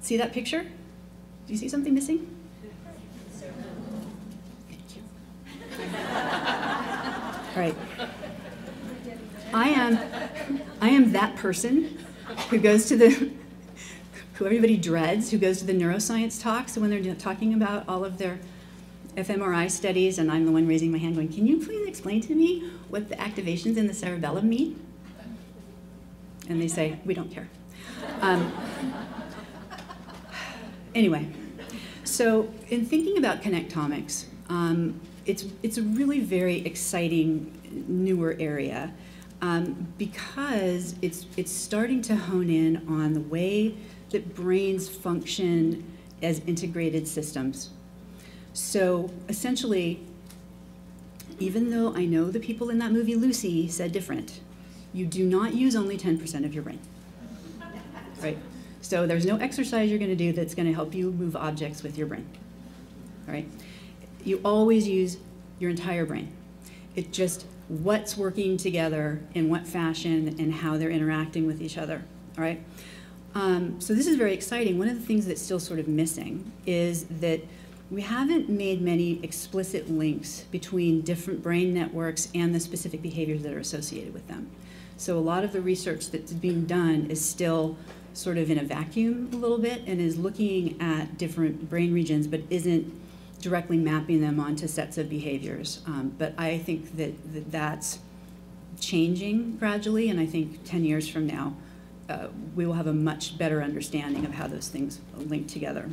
See that picture? Do you see something missing? Thank you. All right. I am, I am that person who goes to the, who everybody dreads, who goes to the neuroscience talks when they're talking about all of their fMRI studies, and I'm the one raising my hand going, can you please explain to me what the activations in the cerebellum mean? And they say, we don't care. Um, anyway, so in thinking about connectomics, um, it's, it's a really very exciting newer area um, because it's, it's starting to hone in on the way that brains function as integrated systems. So essentially, even though I know the people in that movie Lucy said different, you do not use only 10% of your brain. Right? So there's no exercise you're going to do that's going to help you move objects with your brain. All right? You always use your entire brain. It's just what's working together in what fashion and how they're interacting with each other. All right? Um, so this is very exciting. One of the things that's still sort of missing is that we haven't made many explicit links between different brain networks and the specific behaviors that are associated with them. So a lot of the research that's being done is still sort of in a vacuum a little bit and is looking at different brain regions but isn't directly mapping them onto sets of behaviors. Um, but I think that, that that's changing gradually, and I think 10 years from now, uh, we will have a much better understanding of how those things link together.